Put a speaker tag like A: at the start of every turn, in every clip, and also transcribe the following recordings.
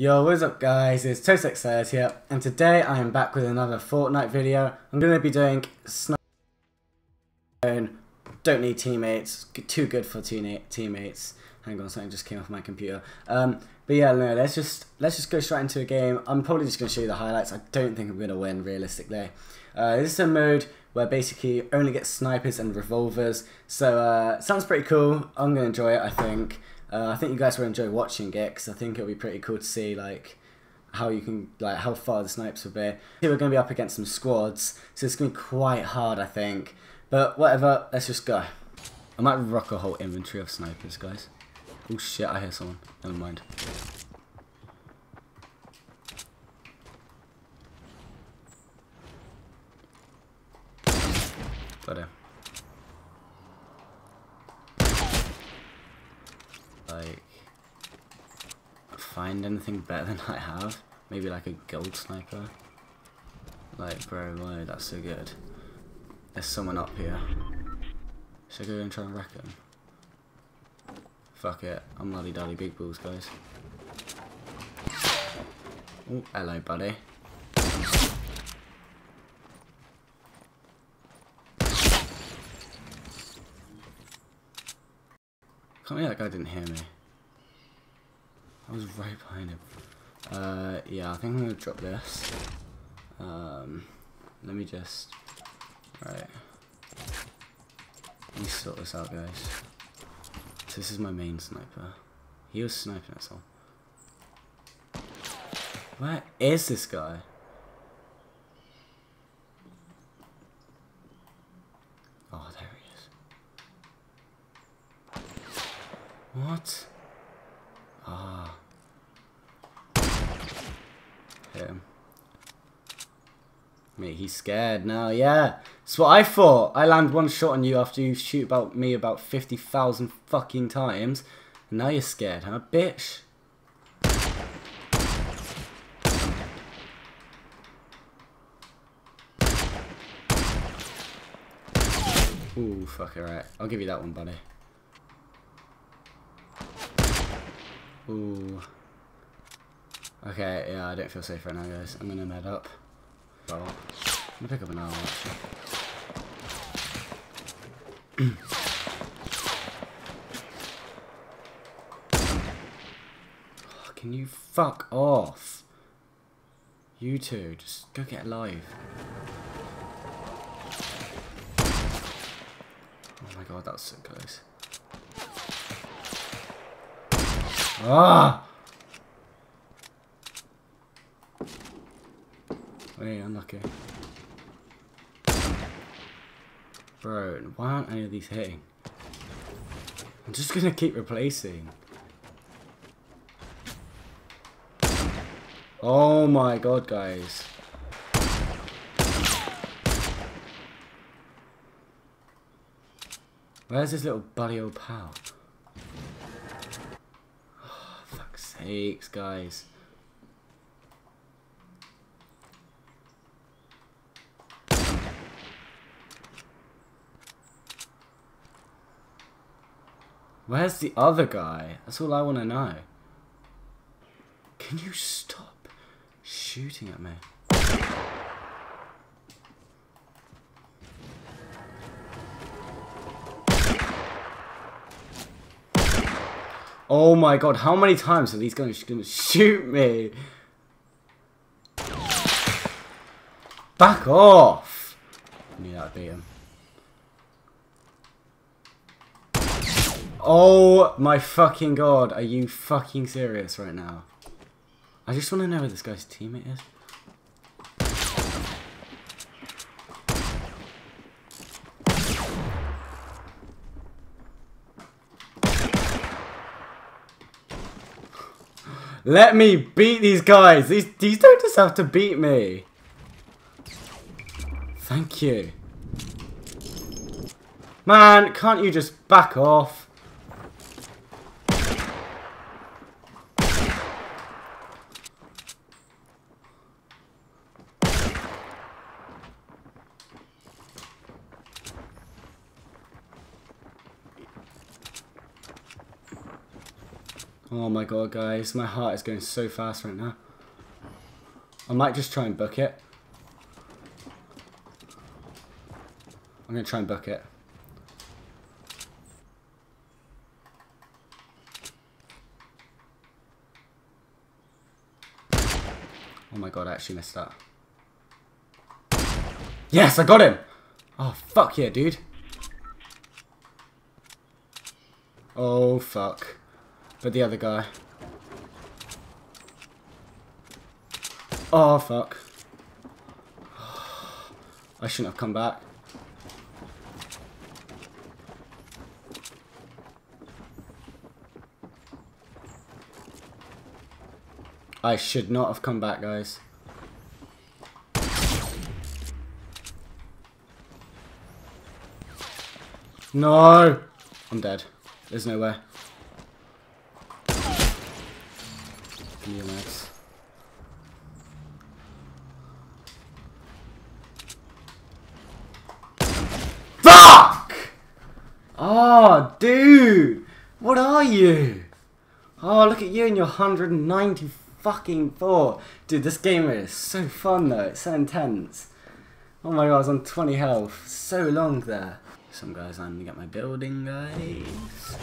A: Yo, what's up guys, it's ToastXairs here, and today I am back with another Fortnite video. I'm going to be doing Sniper Don't need teammates, too good for teammates. Hang on, something just came off my computer. Um, but yeah, no, let's just let's just go straight into a game. I'm probably just going to show you the highlights. I don't think I'm going to win, realistically. Uh, this is a mode where basically you only get snipers and revolvers, so uh, sounds pretty cool. I'm going to enjoy it, I think. Uh, I think you guys will enjoy watching it because I think it'll be pretty cool to see like how you can like how far the snipes will be. Here we're going to be up against some squads, so it's going to be quite hard, I think. But whatever, let's just go. I might rock a whole inventory of snipers, guys. Oh shit, I hear someone. Never mind. Got him. Like find anything better than I have. Maybe like a gold sniper. Like bro, why that's so good. There's someone up here. Should I go and try and wreck him? Fuck it, I'm lolly dolly big balls guys. Oh, hello buddy. Can't believe that guy didn't hear me. I was right behind him. Uh, yeah, I think I'm gonna drop this. Um, let me just. Right. Let me sort this out, guys. So this is my main sniper. He was sniping us all. Where is this guy? What? Ah. Him. Mate, he's scared now, yeah. That's what I thought. I land one shot on you after you shoot about me about 50,000 fucking times. And now you're scared, huh, bitch? Ooh, fuck, alright. I'll give you that one, buddy. Ooh. Okay, yeah, I don't feel safe right now, guys. I'm gonna med up. I'm gonna pick up an arrow, actually. Oh, can you fuck off? You two, just go get alive. Oh my god, that was so close. Ah! Wait, unlucky. Bro, why aren't any of these hitting? I'm just gonna keep replacing. Oh my god, guys. Where's this little buddy old pal? Sakes, guys. Where's the other guy? That's all I want to know. Can you stop shooting at me? Oh my god, how many times are these guys to shoot me? Back off! I knew that would beat him. Oh my fucking god, are you fucking serious right now? I just want to know where this guy's teammate is. Let me beat these guys. These, these don't just have to beat me. Thank you. Man, can't you just back off? Oh my god, guys. My heart is going so fast right now. I might just try and book it. I'm going to try and book it. Oh my god, I actually missed that. Yes, I got him! Oh, fuck yeah, dude. Oh, fuck. But the other guy. Oh, fuck. I shouldn't have come back. I should not have come back, guys. No! I'm dead. There's no way. Fuck! Oh, dude! What are you? Oh, look at you and your 190 fucking four. Dude, this game is so fun though. It's so intense. Oh my god, I was on 20 health. So long there. Some guys, I'm gonna get my building, guys.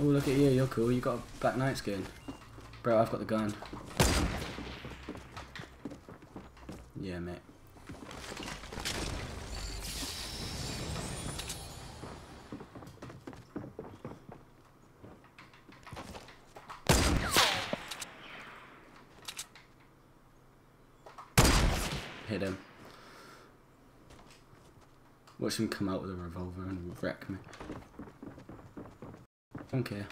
A: Oh, look at you. You're cool. You got a Black Knight skin. Bro, I've got the gun. Yeah, mate. Hit him. Watch him come out with a revolver and wreck me. Don't care.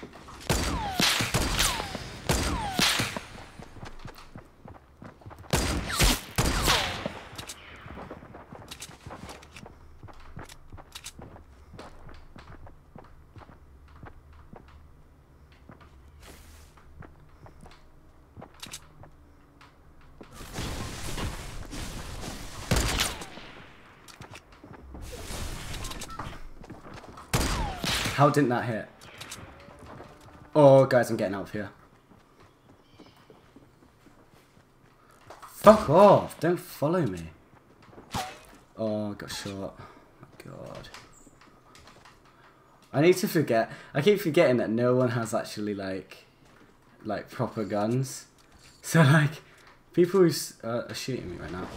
A: How didn't that hit? Oh, guys, I'm getting out of here. Fuck off! Don't follow me. Oh, I got shot. Oh god. I need to forget. I keep forgetting that no one has actually, like, like, proper guns. So, like, people who uh, are shooting me right now.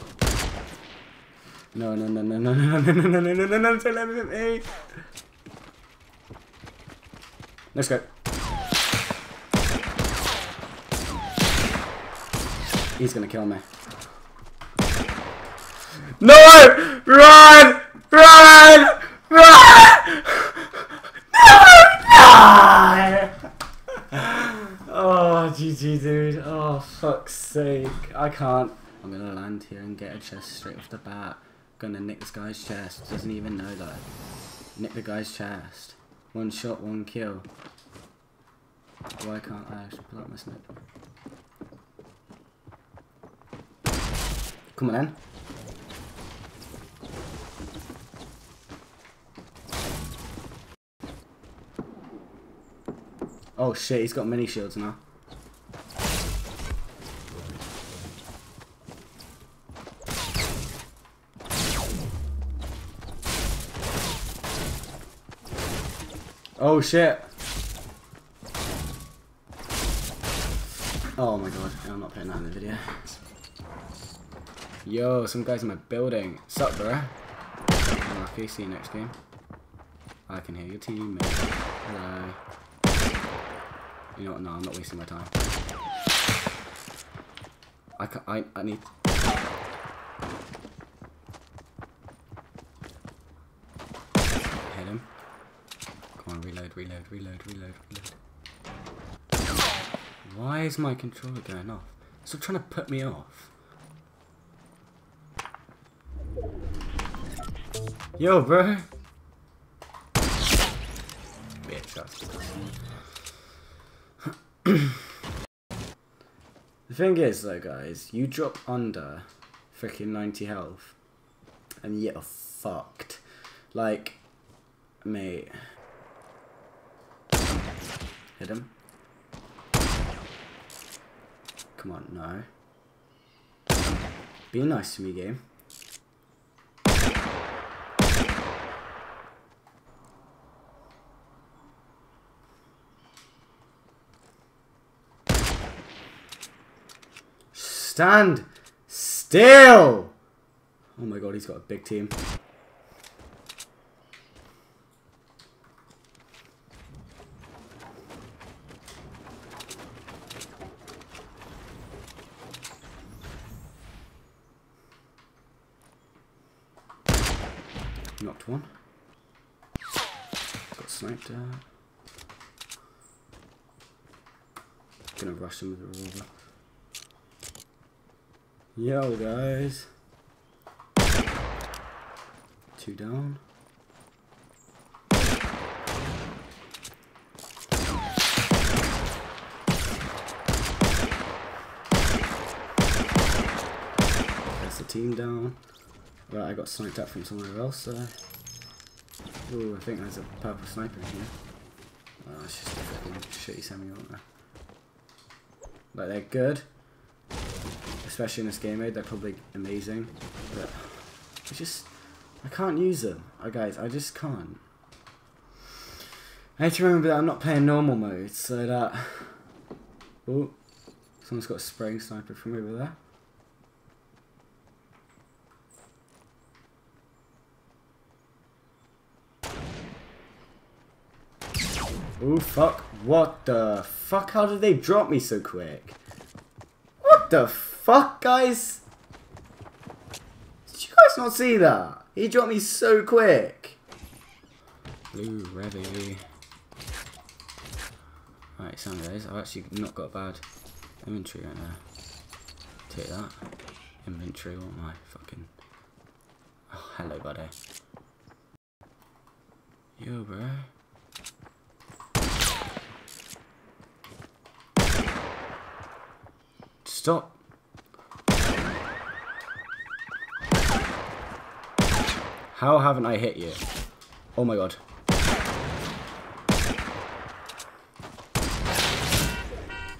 A: No, no, no, no, no, no, no, no, no, no, no, no, no, don't let me Let's go. He's gonna kill me. No! Run! Run! Run! No! Oh, GG, dude. Oh, fuck's sake. I can't. I'm gonna land here and get a chest straight off the bat. Gonna nick this guy's chest. Doesn't even know that. Nick the guy's chest. One shot, one kill. Why can't I actually pull out my sniper? Come on then. Oh shit, he's got mini shields now. Oh shit. Oh my god, I'm not putting that in the video. Yo, some guys in my building. Sup, bro? Okay, see you next game. I can hear your teammate. Hello. You know what? No, I'm not wasting my time. I I I need. Hit him. Come on, reload, reload, reload, reload. Why is my controller going off? Stop trying to put me off. Yo, bro. Bitch. the thing is, though, guys, you drop under freaking 90 health, and you're fucked. Like, mate. Hit him. Come on, no. Be nice to me, game. Stand still! Oh my god, he's got a big team. Knocked one. Got sniped out. Gonna rush him with a revolver. Yo guys. Two down. That's the team down. Right, I got sniped at from somewhere else, so... Ooh, I think there's a purple sniper in here. Oh, it's just a fucking shitty semi-auto. Like, they're good. Especially in this game mode, they're probably amazing. But, I just... I can't use them. Oh, guys, I just can't. I have to remember that I'm not playing normal mode, so that... Oh, someone's got a spraying sniper from over there. Oh fuck. What the fuck? How did they drop me so quick? What the fuck, guys? Did you guys not see that? He dropped me so quick. Blue, ready. Right, sound guys, I've actually not got bad inventory right now. Take that. Inventory, what am I? Fucking... Oh, hello, buddy. Yo, bro. Stop. How haven't I hit you? Oh my god.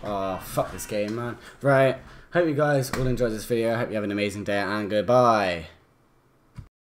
A: Oh, fuck this game, man. Right. Hope you guys all enjoyed this video. I hope you have an amazing day and goodbye.